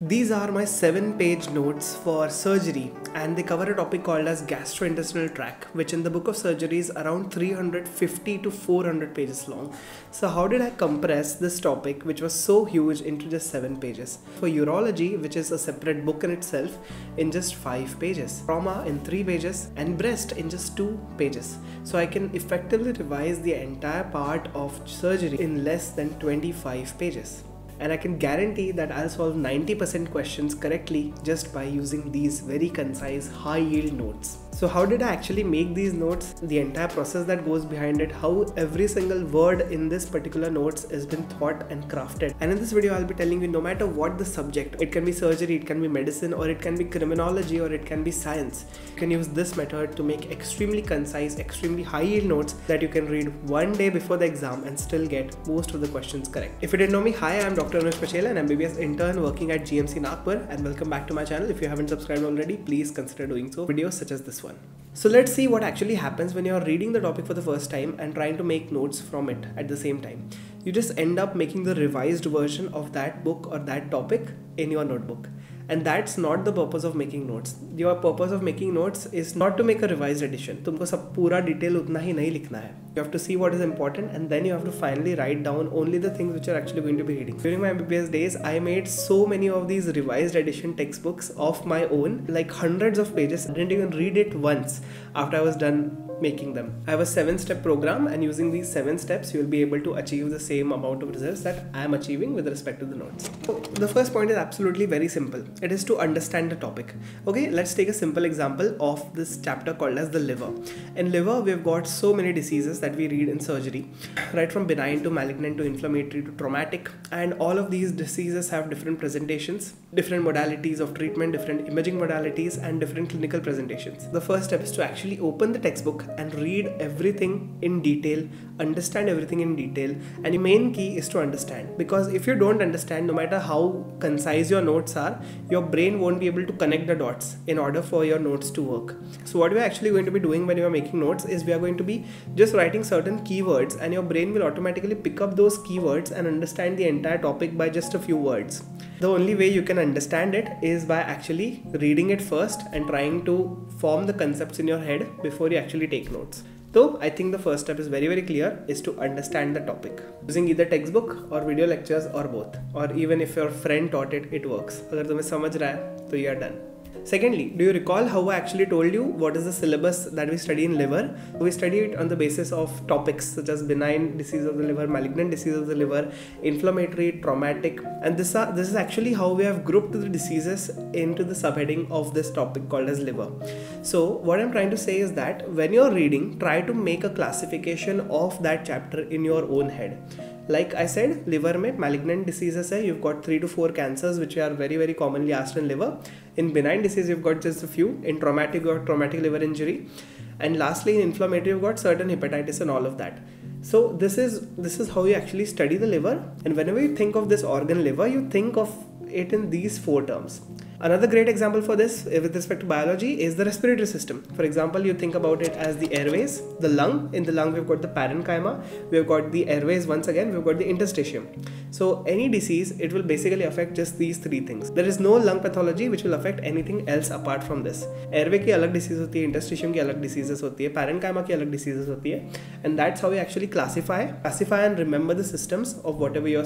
These are my 7 page notes for surgery and they cover a topic called as gastrointestinal tract which in the book of surgery is around 350 to 400 pages long. So how did I compress this topic which was so huge into just 7 pages? For urology which is a separate book in itself in just 5 pages, trauma in 3 pages and breast in just 2 pages. So I can effectively revise the entire part of surgery in less than 25 pages and I can guarantee that I'll solve 90% questions correctly just by using these very concise high yield notes. So how did I actually make these notes? The entire process that goes behind it, how every single word in this particular notes has been thought and crafted. And in this video, I'll be telling you no matter what the subject, it can be surgery, it can be medicine, or it can be criminology, or it can be science. You can use this method to make extremely concise, extremely high yield notes that you can read one day before the exam and still get most of the questions correct. If you didn't know me, hi, I'm Dr. Anuj Pachhel, an MBBS intern working at GMC Nagpur, and welcome back to my channel. If you haven't subscribed already, please consider doing so. Videos such as this one one. So let's see what actually happens when you're reading the topic for the first time and trying to make notes from it at the same time. You just end up making the revised version of that book or that topic in your notebook and that's not the purpose of making notes your purpose of making notes is not to make a revised edition तुमको सब पूरा detail उतना ही नहीं लिखना है you have to see what is important and then you have to finally write down only the things which are actually going to be reading during my MBBS days I made so many of these revised edition textbooks of my own like hundreds of pages I didn't even read it once after I was done making them. I have a seven step program, and using these seven steps, you will be able to achieve the same amount of results that I am achieving with respect to the notes. So, the first point is absolutely very simple it is to understand the topic. Okay, let's take a simple example of this chapter called as the liver. In liver, we've got so many diseases that we read in surgery, right from benign to malignant to inflammatory to traumatic, and all of these diseases have different presentations, different modalities of treatment, different imaging modalities, and different clinical presentations. The first step is to actually open the textbook and read everything in detail, understand everything in detail. And the main key is to understand because if you don't understand, no matter how concise your notes are, your brain won't be able to connect the dots in order for your notes to work. So, what we're actually going to be doing when you are making notes is we are going to be just writing certain keywords, and your brain will automatically pick up those keywords and understand the entire topic by just a few words. The only way you can understand it is by actually reading it first and trying to form the concepts in your head before you actually take notes. So I think the first step is very very clear is to understand the topic using either textbook or video lectures or both or even if your friend taught it it works अगर तुम्हें समझ रहा है तो you are done Secondly, do you recall how I actually told you what is the syllabus that we study in liver? We study it on the basis of topics such as benign disease of the liver, malignant disease of the liver, inflammatory, traumatic, and this are this is actually how we have grouped the diseases into the subheading of this topic called as liver. So what I'm trying to say is that when you're reading, try to make a classification of that chapter in your own head like I said, liver में malignant diseases है you've got three to four cancers which are very very commonly asked in liver. In benign disease you've got just a few. In traumatic you've traumatic liver injury, and lastly in inflammatory you've got certain hepatitis and all of that. So this is this is how you actually study the liver. And whenever you think of this organ liver, you think of it in these four terms. Another great example for this eh, with respect to biology is the respiratory system. For example, you think about it as the airways, the lung. In the lung, we've got the parenchyma, we've got the airways once again, we've got the interstitium. So, any disease, it will basically affect just these three things. There is no lung pathology which will affect anything else apart from this. Airway की अलग disease होती है, interstitium की अलग diseases होती है, parenchyma की अलग diseases होती है, and that's how we actually classify, classify and remember the systems of whatever you are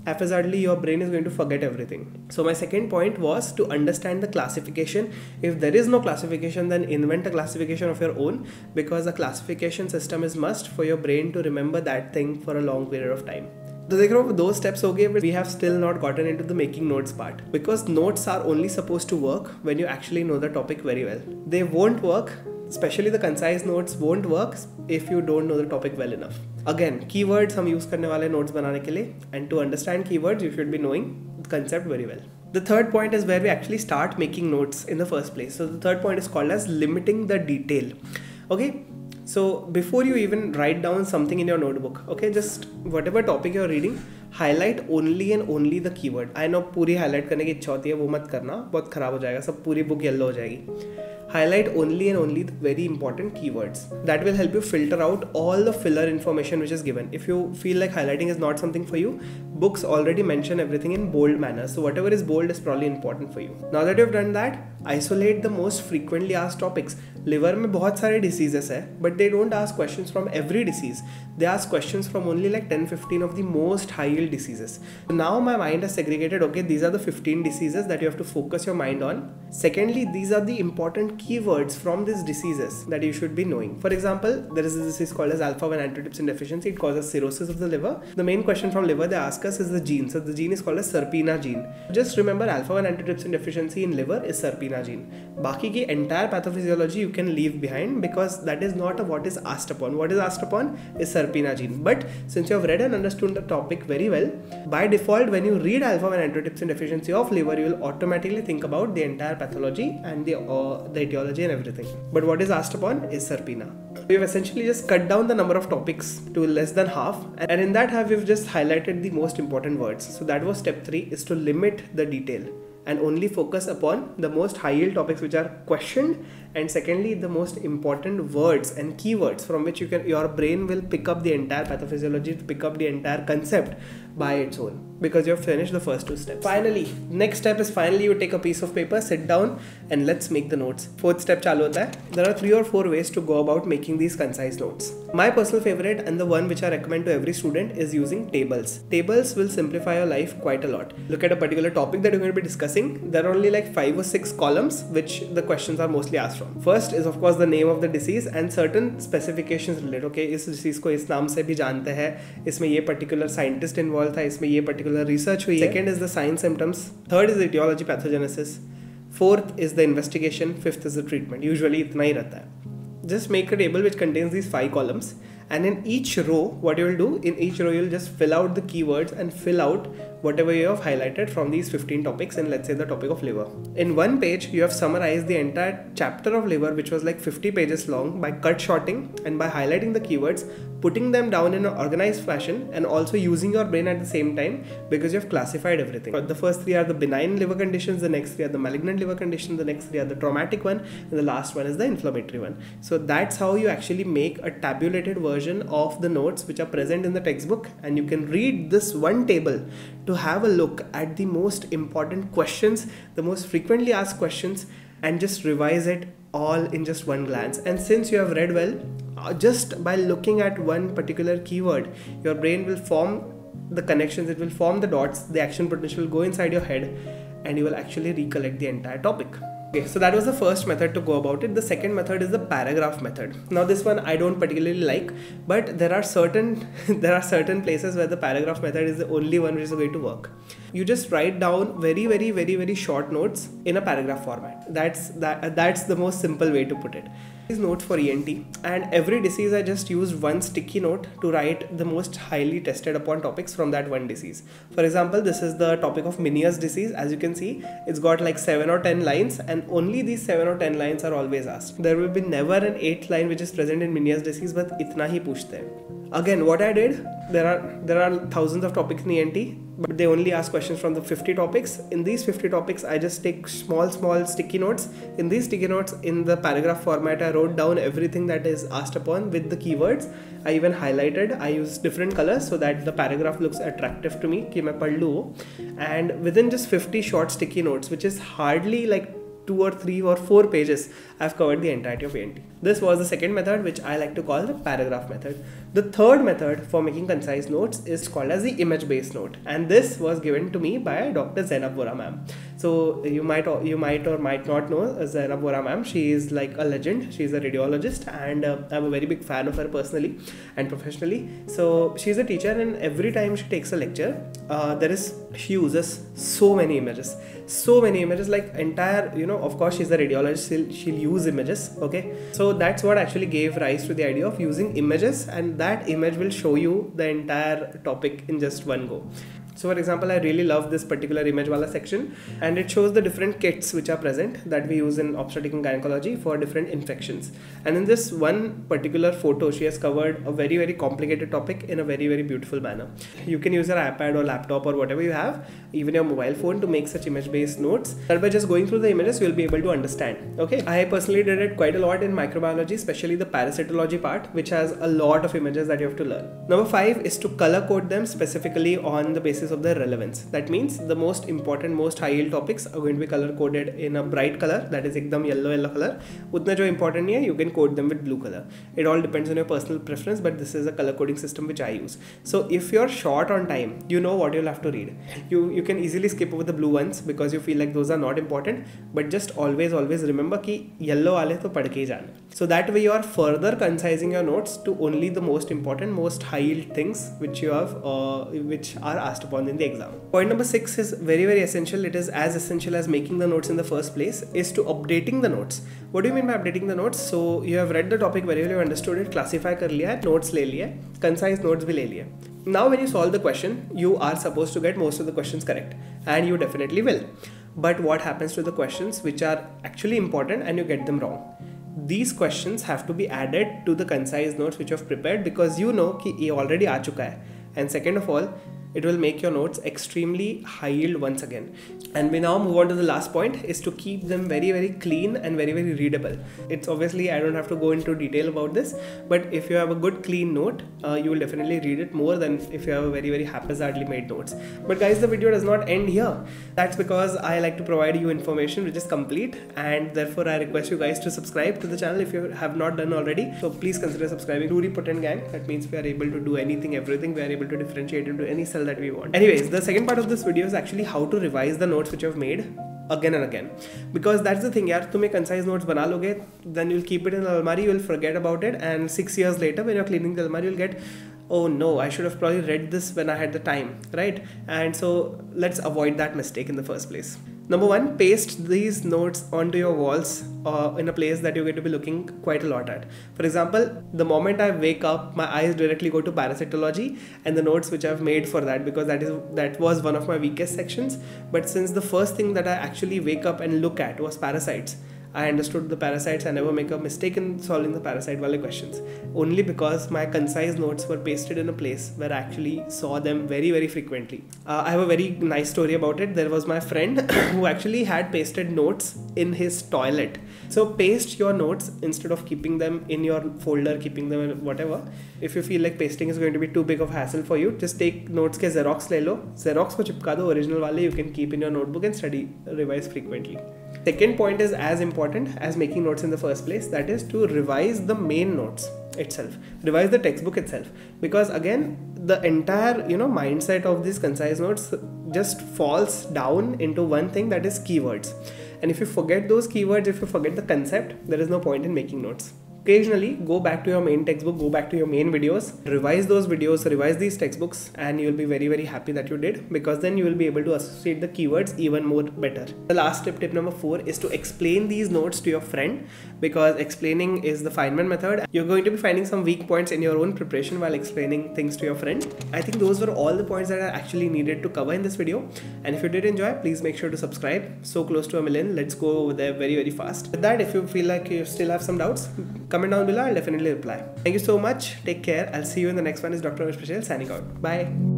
studying. Haphazardly, your brain is going to forget everything. So, my second point was to to understand the classification. If there is no classification, then invent a classification of your own because the classification system is must for your brain to remember that thing for a long period of time. So देख रहे those steps okay but we have still not gotten into the making notes part because notes are only supposed to work when you actually know the topic very well they won't work especially the concise notes won't work if you don't know the topic well enough again key words हम use करने वाले notes बनाने के लिए and to understand key words you should be knowing concept very well the third point is where we actually start making notes in the first place so the third point is called as limiting the detail okay so before you even write down something in your notebook okay just whatever topic you're reading highlight only and only the key word I know पूरी highlight करने की इच्छा होती है, वो मत करना, बहुत खराब हो जाएगा, सब पूरी बुक येल्लो हो जाएगी। highlight only and only the very important keywords. That will help you filter out all the filler information which is given. If you feel like highlighting is not something for you, books already mention everything in bold manner. So whatever is bold is probably important for you. Now that you've done that, isolate the most frequently asked topics. Liver में बहुत सारे diseases है, but they don't ask questions from every disease. They ask questions from only like 10-15 of the most high yield diseases. So now my mind has segregated. Okay, these are the 15 diseases that you have to focus your mind on. Secondly, these are the important keywords from these diseases that you should be knowing. For example, there is a disease called as alpha 1 antitrypsin deficiency. It causes cirrhosis of the liver. The main question from liver they ask us is the gene. So the gene is called as SERPINA gene. Just remember alpha 1 antitrypsin deficiency in liver is SERPINA gene. Baki ki entire pathophysiology you can leave behind because that is not what is asked upon. What is asked upon is SERPINA gene. But since you have read and understood the topic very well, by default when you read alpha 1 antitrypsin deficiency of liver, you will automatically think about the entire pathology and the, uh, the etiology and everything. But what is asked upon is SERPINA. We've essentially just cut down the number of topics to less than half, and in that half we've just highlighted the most important words. So that was step three: is to limit the detail and only focus upon the most high yield topics which are questioned and secondly the most important words and keywords from which you can your brain will pick up the entire pathophysiology pick up the entire concept by its own because you have finished the first two steps finally next step is finally you take a piece of paper sit down and let's make the notes fourth step chalu hota hai. there are three or four ways to go about making these concise notes my personal favorite and the one which i recommend to every student is using tables tables will simplify your life quite a lot look at a particular topic that you're going to be discussing there are only like five or six columns which the questions are mostly asked from first is of course the name of the disease and certain specifications related okay इस disease को इस नाम से भी जानते हैं इसमें ये particular scientist involved इन्वॉल्व था इसमें ये पर्टिकुलर रिसर्च हुई। Second is the sign symptoms third is etiology pathogenesis fourth is the investigation fifth is the treatment usually इतना ही रहता है। Just make a table which contains these five columns and in each row what you will do in each row you'll just fill out the keywords and fill out whatever you have highlighted from these 15 topics in let's say the topic of liver in one page you have summarized the entire chapter of liver which was like 50 pages long by cut shorting and by highlighting the keywords putting them down in an organized fashion and also using your brain at the same time because you've classified everything. The first three are the benign liver conditions, the next three are the malignant liver condition, the next three are the traumatic one, and the last one is the inflammatory one. So that's how you actually make a tabulated version of the notes which are present in the textbook, and you can read this one table to have a look at the most important questions, the most frequently asked questions, and just revise it all in just one glance. And since you have read well, uh, just by looking at one particular keyword, your brain will form the connections, it will form the dots, the action potential will go inside your head, and you will actually recollect the entire topic. Okay, so that was the first method to go about it. The second method is the paragraph method. Now this one I don't particularly like, but there are certain there are certain places where the paragraph method is the only one which is going to work. You just write down very very very very short notes in a paragraph format. That's that that's the most simple way to put it notes for ENT and every disease I just used one sticky note to write the most highly tested upon topics from that one disease. For example, this is the topic of Meniere's disease. As you can see, it's got like 7 or 10 lines and only these 7 or 10 lines are always asked. There will be never an 8th line which is present in Meniere's disease but itna hi puchte Again, what I did, there are there are thousands of topics in ENT but they only ask questions from the 50 topics. In these 50 topics i just take small small sticky notes. In these sticky notes in the paragraph format i wrote down everything that is asked upon with the keywords. I even highlighted i use different colors so that the paragraph looks attractive to me ki main and within just 50 short sticky notes which is hardly like two or three or four pages, I've covered the entirety of ENT. This was the second method, which I like to call the paragraph method. The third method for making concise notes is called as the image-based note, and this was given to me by Dr. Zainab Vohra ma'am. So you might or you might or might not know Zainab Vohra ma'am. She is like a legend. She's a radiologist, and uh, I'm a very big fan of her personally and professionally. So she's a teacher, and every time she takes a lecture, uh, there is she uses so many images so many images like entire you know of course she's a radiologist she'll, she'll use images okay so that's what actually gave rise to the idea of using images and that image will show you the entire topic in just one go So for example, I really love this particular image wala section and it shows the different kits which are present that we use in obstetric and gynecology for different infections. And in this one particular photo, she has covered a very, very complicated topic in a very, very beautiful manner. You can use your iPad or laptop or whatever you have, even your mobile phone to make such image based notes. And by just going through the images, you'll be able to understand. Okay. I personally did it quite a lot in microbiology, especially the parasitology part, which has a lot of images that you have to learn. Number five is to color code them specifically on the basis of their relevance. That means the most important, most high yield topics are going to be color coded in a bright color, that is ekdam yellow yellow color. Utna jo important hai, you can code them with blue color. It all depends on your personal preference, but this is a color coding system which I use. So if you're short on time, you know what you'll have to read. You you can easily skip over the blue ones because you feel like those are not important, but just always always remember कि yellow वाले तो पढ़ के ही जाना. So that way you are further concising your notes to only the most important, most high yield things which you have, uh, which are asked upon in the exam. Point number six is very very essential. It is as essential as making the notes in the first place. Is to updating the notes. What do you mean by updating the notes? So you have read the topic very well, you understood it, classify कर लिया है, notes ले लिए, concise notes भी ले लिए. Now when you solve the question, you are supposed to get most of the questions correct, and you definitely will. But what happens to the questions which are actually important and you get them wrong? These questions have to be added to the concise notes which you have prepared because you know कि ये already आ चुका है and second of all it will make your notes extremely high yield once again. And we now move on to the last point is to keep them very very clean and very very readable. It's obviously i don't have to go into detail about this but if you have a good clean note uh, you will definitely read it more than if you have a very very haphazardly made notes. But guys the video does not end here. That's because i like to provide you information which is complete and therefore i request you guys to subscribe to the channel if you have not done already. So please consider subscribing. To Potent gang that means we are able to do anything everything we are able to differentiate into any cell that we want. Anyways, the second part of this video is actually how to revise the notes which have made again and again. Because that's the thing yaar tum ek concise notes bana loge then you'll keep it in the almari you'll forget about it and 6 years later when you're cleaning the almari you'll get oh no i should have probably read this when i had the time right? And so let's avoid that mistake in the first place Number one, paste these notes onto your walls uh, in a place that you're going to be looking quite a lot at. For example, the moment I wake up, my eyes directly go to parasitology and the notes which I've made for that because that is that was one of my weakest sections. But since the first thing that I actually wake up and look at was parasites, I understood the parasites. I never make a mistake in solving the parasite wale questions. Only because my concise notes were pasted in a place where I actually saw them very, very frequently. Uh, I have a very nice story about it. There was my friend who actually had pasted notes in his toilet. So paste your notes instead of keeping them in your folder, keeping them in whatever. If you feel like pasting is going to be too big of a hassle for you, just take notes ke Xerox le lo. Xerox ko chipka do original wale you can keep in your notebook and study, revise frequently. Second point is as important as making notes in the first place that is to revise the main notes itself revise the textbook itself. Because again the entire you know mindset of these concise notes just falls down into one thing that is keywords. And if you forget those keywords if you forget the concept there is no point in making notes occasionally go back to your main textbook go back to your main videos revise those videos revise these textbooks and you'll be very very happy that you did because then you will be able to associate the keywords even more better. The last tip tip number four is to explain these notes to your friend because explaining is the feynman method. You're going to be finding some weak points in your own preparation while explaining things to your friend. I think those were all the points that i actually needed to cover in this video. And if you did enjoy please make sure to subscribe. So close to a million. Let's go over there very very fast. With that if you feel like you still have some doubts comment down below i'll definitely reply. Thank you so much. Take care. I'll see you in the next one. Is dr Pachhel signing out. Bye